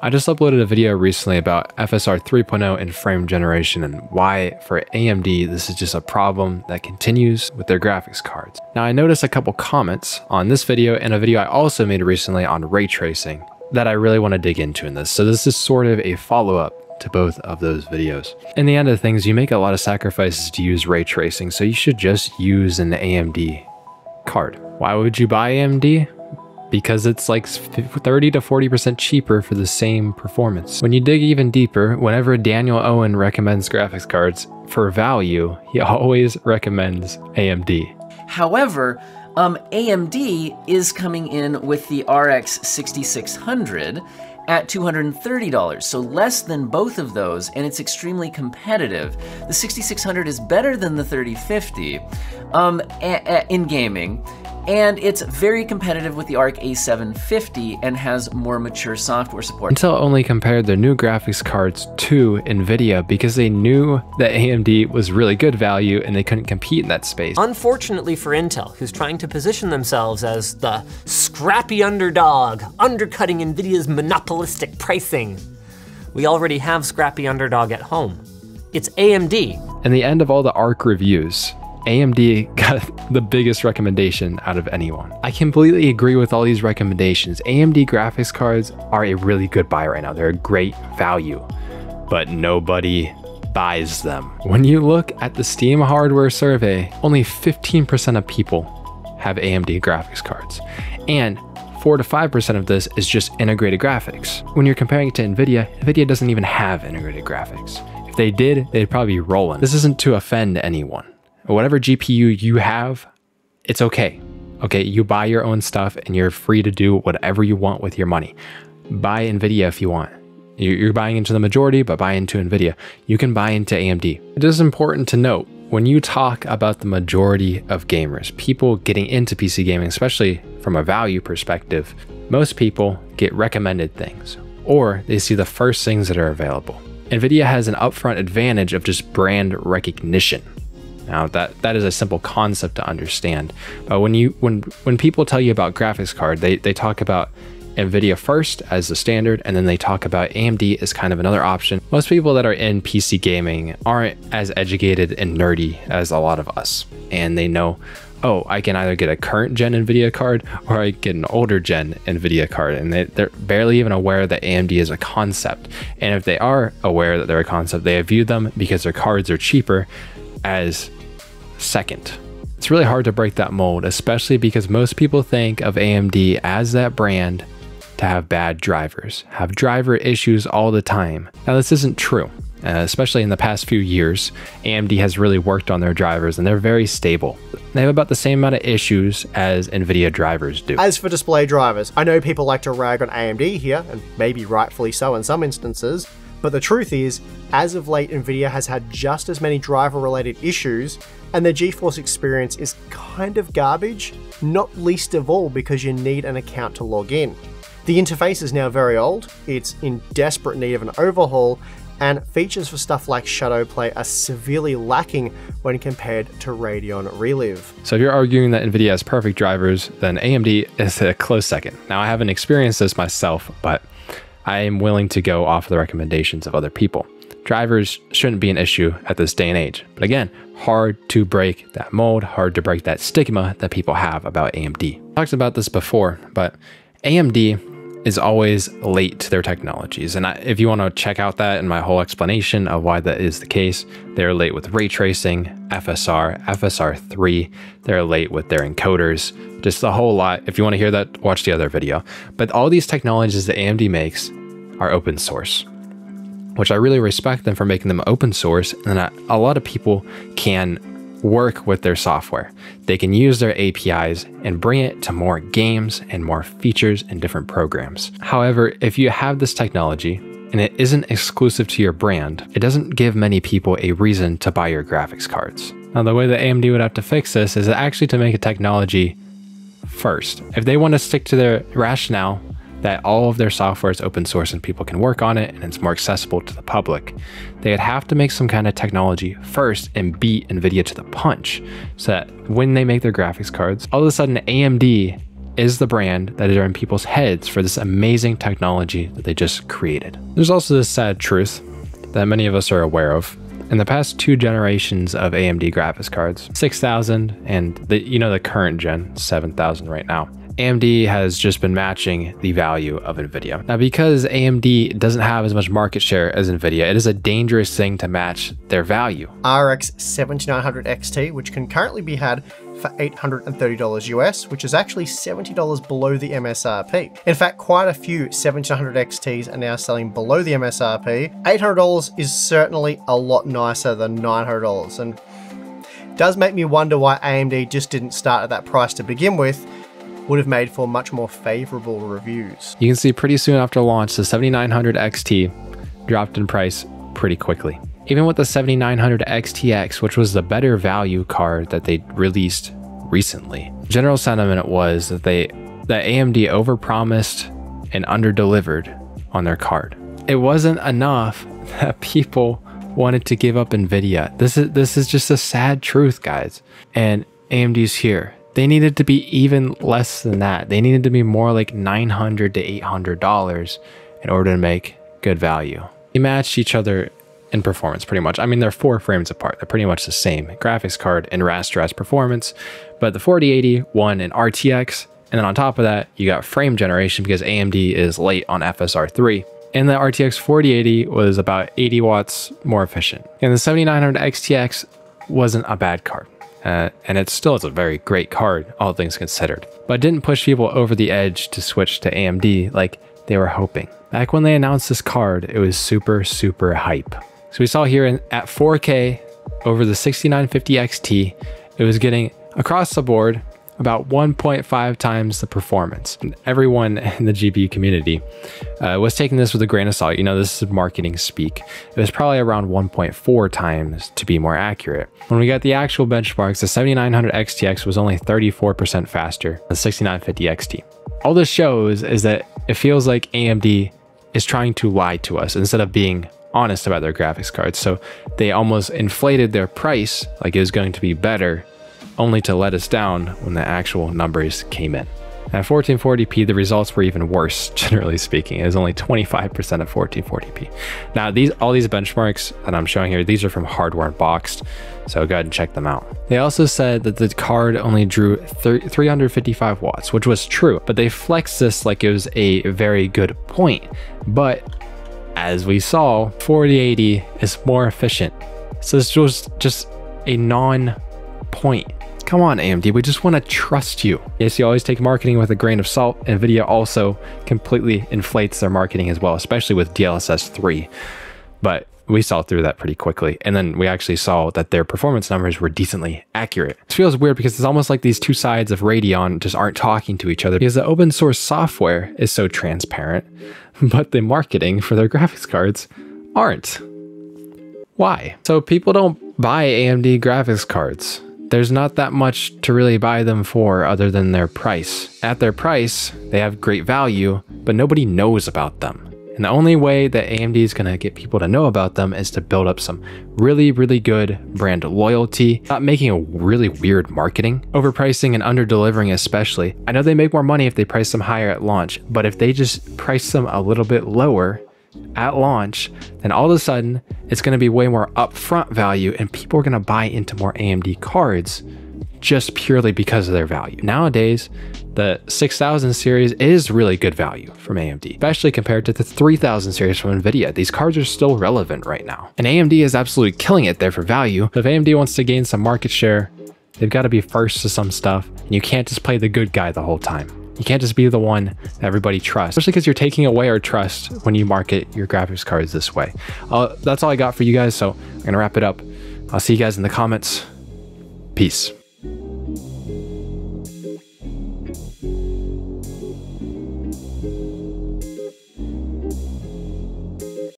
I just uploaded a video recently about FSR 3.0 and frame generation and why for AMD this is just a problem that continues with their graphics cards. Now I noticed a couple comments on this video and a video I also made recently on ray tracing that I really want to dig into in this. So this is sort of a follow-up to both of those videos. In the end of things, you make a lot of sacrifices to use ray tracing, so you should just use an AMD card. Why would you buy AMD? Because it's like 30 to 40% cheaper for the same performance. When you dig even deeper, whenever Daniel Owen recommends graphics cards for value, he always recommends AMD. However, um, AMD is coming in with the RX 6600 at $230, so less than both of those, and it's extremely competitive. The 6600 is better than the 3050 um, in gaming, and it's very competitive with the ARC A750 and has more mature software support. Intel only compared their new graphics cards to NVIDIA because they knew that AMD was really good value and they couldn't compete in that space. Unfortunately for Intel, who's trying to position themselves as the scrappy underdog, undercutting NVIDIA's monopolistic pricing, we already have scrappy underdog at home. It's AMD. And the end of all the ARC reviews, AMD got the biggest recommendation out of anyone. I completely agree with all these recommendations. AMD graphics cards are a really good buy right now. They're a great value, but nobody buys them. When you look at the Steam hardware survey, only 15% of people have AMD graphics cards. And 4 to 5% of this is just integrated graphics. When you're comparing it to NVIDIA, NVIDIA doesn't even have integrated graphics. If they did, they'd probably be rolling. This isn't to offend anyone whatever GPU you have, it's okay. Okay, you buy your own stuff and you're free to do whatever you want with your money. Buy NVIDIA if you want. You're buying into the majority, but buy into NVIDIA. You can buy into AMD. It is important to note when you talk about the majority of gamers, people getting into PC gaming, especially from a value perspective, most people get recommended things or they see the first things that are available. NVIDIA has an upfront advantage of just brand recognition. Now that that is a simple concept to understand. But when you when when people tell you about graphics card, they they talk about NVIDIA first as the standard, and then they talk about AMD as kind of another option. Most people that are in PC gaming aren't as educated and nerdy as a lot of us, and they know, oh, I can either get a current gen NVIDIA card or I get an older gen NVIDIA card, and they, they're barely even aware that AMD is a concept. And if they are aware that they're a concept, they view them because their cards are cheaper as second. It's really hard to break that mold, especially because most people think of AMD as that brand to have bad drivers, have driver issues all the time. Now, this isn't true. Uh, especially in the past few years, AMD has really worked on their drivers and they're very stable. They have about the same amount of issues as NVIDIA drivers do. As for display drivers, I know people like to rag on AMD here, and maybe rightfully so in some instances, but the truth is, as of late, NVIDIA has had just as many driver related issues and the GeForce experience is kind of garbage, not least of all because you need an account to log in. The interface is now very old, it's in desperate need of an overhaul, and features for stuff like Shadow Play are severely lacking when compared to Radeon Relive. So if you're arguing that NVIDIA has perfect drivers, then AMD is a close second. Now I haven't experienced this myself, but I am willing to go off of the recommendations of other people. Drivers shouldn't be an issue at this day and age. But again, hard to break that mold, hard to break that stigma that people have about AMD. I talked about this before, but AMD is always late to their technologies. And I, if you want to check out that and my whole explanation of why that is the case, they're late with ray tracing, FSR, FSR3, they're late with their encoders, just a whole lot. If you want to hear that, watch the other video. But all these technologies that AMD makes are open source which I really respect them for making them open source. And a lot of people can work with their software. They can use their APIs and bring it to more games and more features and different programs. However, if you have this technology and it isn't exclusive to your brand, it doesn't give many people a reason to buy your graphics cards. Now, the way that AMD would have to fix this is actually to make a technology first. If they want to stick to their rationale that all of their software is open source and people can work on it and it's more accessible to the public. They'd have to make some kind of technology first and beat NVIDIA to the punch so that when they make their graphics cards, all of a sudden AMD is the brand that is in people's heads for this amazing technology that they just created. There's also this sad truth that many of us are aware of. In the past two generations of AMD graphics cards, 6000 and the you know the current gen 7000 right now, AMD has just been matching the value of NVIDIA. Now, because AMD doesn't have as much market share as NVIDIA, it is a dangerous thing to match their value. RX 7900 XT, which can currently be had for $830 US, which is actually $70 below the MSRP. In fact, quite a few 7900 XTs are now selling below the MSRP. $800 is certainly a lot nicer than $900 and does make me wonder why AMD just didn't start at that price to begin with, would have made for much more favorable reviews. You can see pretty soon after launch, the 7900 XT dropped in price pretty quickly. Even with the 7900 XTX, which was the better value card that they released recently, general sentiment was that they that AMD overpromised and underdelivered on their card. It wasn't enough that people wanted to give up Nvidia. This is this is just a sad truth, guys. And AMD's here they needed to be even less than that. They needed to be more like $900 to 800 dollars in order to make good value. They matched each other in performance pretty much. I mean, they're four frames apart. They're pretty much the same graphics card and rasterized performance, but the 4080 won in RTX. And then on top of that, you got frame generation because AMD is late on FSR 3 and the RTX 4080 was about 80 watts more efficient. And the 7900 XTX wasn't a bad card. Uh, and it still is a very great card, all things considered. But didn't push people over the edge to switch to AMD like they were hoping. Back when they announced this card, it was super, super hype. So we saw here in, at 4K over the 6950 XT, it was getting across the board about 1.5 times the performance. And everyone in the GPU community uh, was taking this with a grain of salt. You know, this is marketing speak. It was probably around 1.4 times to be more accurate. When we got the actual benchmarks, the 7900 XTX was only 34% faster than the 6950 XT. All this shows is that it feels like AMD is trying to lie to us instead of being honest about their graphics cards. So they almost inflated their price like it was going to be better only to let us down when the actual numbers came in. At 1440p, the results were even worse, generally speaking. It was only 25% of 1440p. Now, these all these benchmarks that I'm showing here, these are from Hardware Unboxed, so go ahead and check them out. They also said that the card only drew 355 watts, which was true, but they flexed this like it was a very good point. But as we saw, 4080 is more efficient. So this was just a non-point Come on, AMD, we just want to trust you. Yes, you always take marketing with a grain of salt. NVIDIA also completely inflates their marketing as well, especially with DLSS 3. But we saw through that pretty quickly. And then we actually saw that their performance numbers were decently accurate. It feels weird because it's almost like these two sides of Radeon just aren't talking to each other because the open source software is so transparent, but the marketing for their graphics cards aren't. Why? So people don't buy AMD graphics cards there's not that much to really buy them for other than their price. At their price, they have great value, but nobody knows about them. And the only way that AMD is going to get people to know about them is to build up some really, really good brand loyalty, not making a really weird marketing, overpricing and under-delivering especially. I know they make more money if they price them higher at launch, but if they just price them a little bit lower, at launch, then all of a sudden it's going to be way more upfront value and people are going to buy into more AMD cards just purely because of their value. Nowadays, the 6000 series is really good value from AMD, especially compared to the 3000 series from Nvidia. These cards are still relevant right now. And AMD is absolutely killing it there for value. If AMD wants to gain some market share, they've got to be first to some stuff. And you can't just play the good guy the whole time. You can't just be the one that everybody trusts, especially because you're taking away our trust when you market your graphics cards this way. Uh, that's all I got for you guys, so I'm going to wrap it up. I'll see you guys in the comments. Peace.